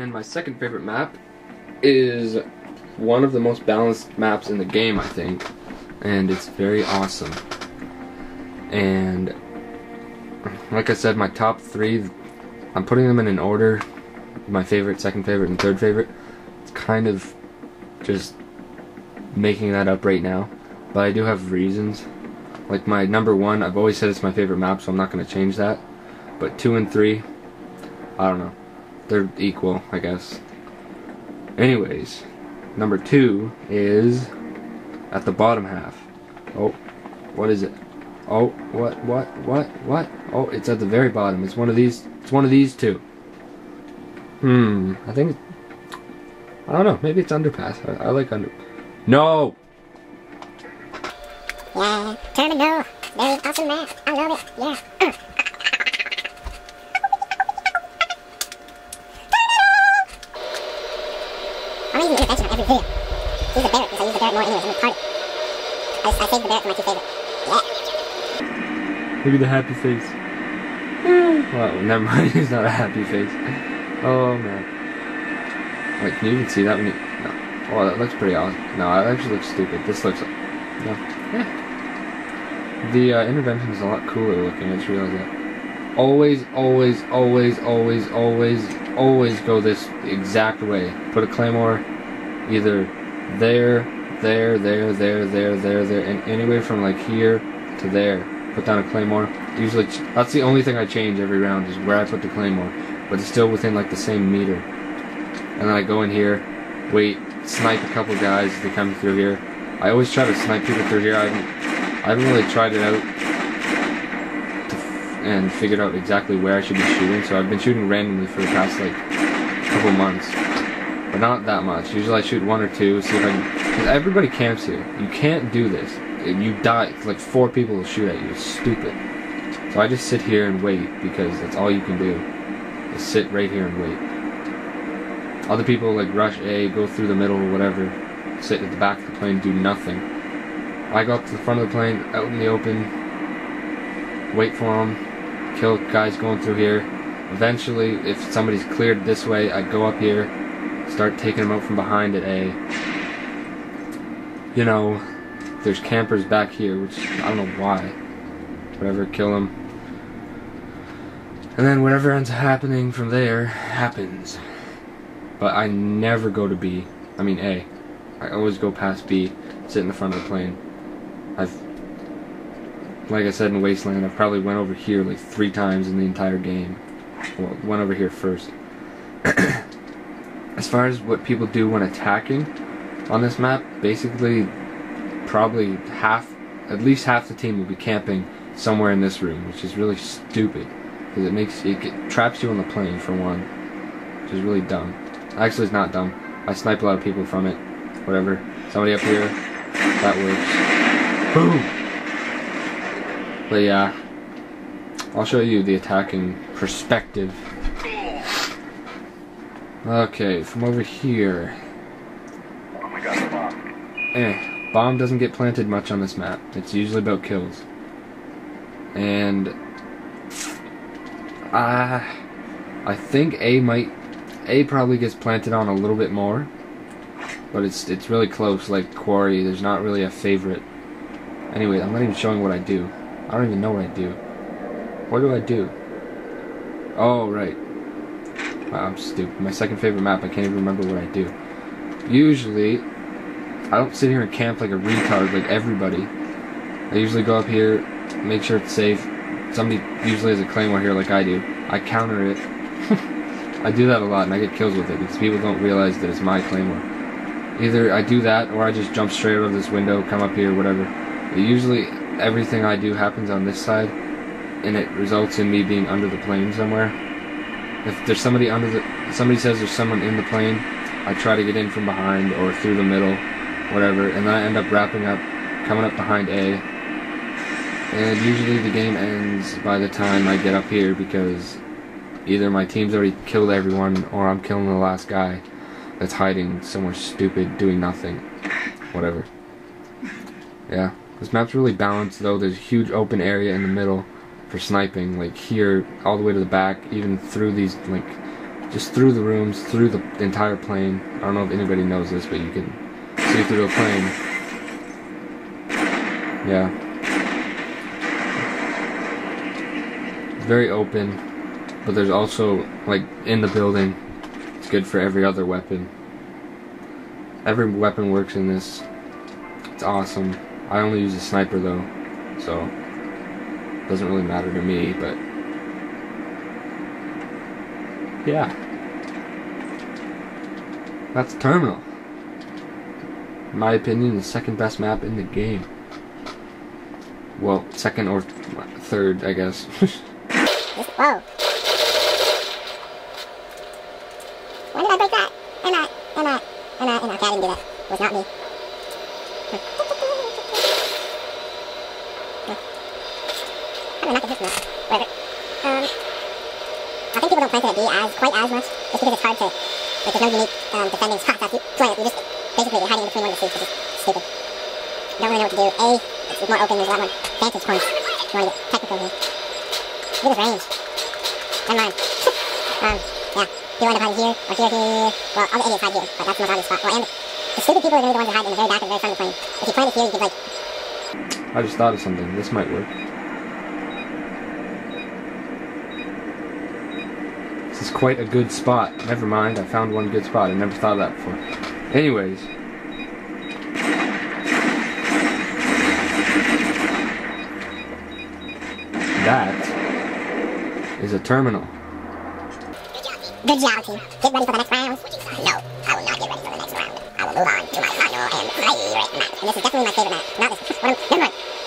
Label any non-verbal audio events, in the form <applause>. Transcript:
And my second favorite map is one of the most balanced maps in the game, I think. And it's very awesome. And like I said, my top three, I'm putting them in an order. My favorite, second favorite, and third favorite. It's kind of just making that up right now. But I do have reasons. Like my number one, I've always said it's my favorite map, so I'm not going to change that. But two and three, I don't know. They're equal, I guess. Anyways, number two is at the bottom half. Oh, what is it? Oh, what, what, what, what? Oh, it's at the very bottom. It's one of these. It's one of these two. Hmm. I think. I don't know. Maybe it's underpass. I, I like under. No. Yeah, Terminal. Very awesome map. I love it. Yeah. I'm using intervention on every video. Use the Barrett because I use the Barrett more anyways. I'm retarded. I, I saved the Barrett for my two favorite. Yeah. Look at the happy face. well, never mind. <laughs> It's not a happy face. Oh man. Wait, can you even see that when you? No. Oh, that looks pretty awesome. No, that actually looks stupid. This looks. No. Yeah. The uh, intervention is a lot cooler looking. I just realized that. Always, always, always, always, always, always go this exact way. Put a claymore either there, there, there, there, there, there, there, and anywhere from like here to there. Put down a claymore. Usually, that's the only thing I change every round is where I put the claymore, but it's still within like the same meter. And then I go in here, wait, snipe a couple guys as they come through here. I always try to snipe people through here. I haven't, I haven't really tried it out and figured out exactly where I should be shooting. So I've been shooting randomly for the past like couple months, but not that much. Usually I shoot one or two, see if I can. Because everybody camps here. You can't do this. You die, like four people will shoot at you. It's stupid. So I just sit here and wait because that's all you can do. Is sit right here and wait. Other people like rush A, go through the middle or whatever, sit at the back of the plane, do nothing. I go up to the front of the plane, out in the open, wait for them, kill guys going through here. Eventually, if somebody's cleared this way, I go up here, start taking them out from behind at A. You know, there's campers back here, which I don't know why. Whatever, kill them. And then whatever ends up happening from there happens. But I never go to B. I mean A. I always go past B, sit in the front of the plane. I've, like I said in Wasteland, I've probably went over here like three times in the entire game. Well, went over here first. <clears throat> as far as what people do when attacking on this map, basically, probably half, at least half the team will be camping somewhere in this room, which is really stupid because it makes it get, traps you on the plane for one, which is really dumb. Actually, it's not dumb. I snipe a lot of people from it. Whatever. Somebody up here. That works. Boom. But yeah, I'll show you the attacking perspective. Okay, from over here. Oh my god, the bomb. Eh, bomb doesn't get planted much on this map. It's usually about kills. And uh, I think A might A probably gets planted on a little bit more. But it's it's really close, like Quarry, there's not really a favorite. Anyway, I'm not even showing what I do. I don't even know what I do. What do I do? Oh right. Wow, I'm stupid. My second favorite map, I can't even remember what I do. Usually I don't sit here and camp like a retard like everybody. I usually go up here, make sure it's safe. Somebody usually has a claymore here like I do. I counter it. <laughs> I do that a lot and I get kills with it because people don't realize that it's my claymore. Either I do that or I just jump straight out of this window, come up here, whatever. But usually everything I do happens on this side and it results in me being under the plane somewhere. If there's somebody under the somebody says there's someone in the plane, I try to get in from behind or through the middle, whatever, and then I end up wrapping up, coming up behind A. And usually the game ends by the time I get up here because either my team's already killed everyone or I'm killing the last guy that's hiding somewhere stupid doing nothing. Whatever. Yeah. This map's really balanced though. There's a huge open area in the middle for sniping, like here all the way to the back, even through these like just through the rooms, through the entire plane. I don't know if anybody knows this, but you can see through the plane. Yeah. Very open, but there's also, like, in the building, it's good for every other weapon. Every weapon works in this. It's awesome. I only use a sniper though, so doesn't really matter to me, but yeah. That's Terminal. In my opinion, the second best map in the game. Well, second or third, I guess. <laughs> Whoa. When did I break that? Emma, Emma, Emma, Emma. Okay, I And I didn't do that. It was not me. <laughs> I'm not gonna hit Whatever. Um, I think people don't plan to be as quite as much, just because it's hard to like there's no unique um, defending spots. After you, so you just basically you're hiding in between one of the seats, which is stupid. You don't really know what to do. A, it's more open. There's a lot more vantage points. If you want to get technical here. Look at this range. Never mind. <laughs> um, yeah. People end up hiding here or here, here. Well, all the idiots hide here, but that's the most obvious spot. Well, and the stupid people are going to be the ones that hide in the very back of the very front of the plane. If you plant it here, you could like I just thought of something. This might work. This is quite a good spot. Never mind, I found one good spot. I never thought of that before. Anyways. That is a terminal. Good job, team. Get ready for the next round. No, I will not get ready for the next round. I will move on to my final and favorite map. And this is definitely my favorite map. Not this. <laughs> What am, never mind.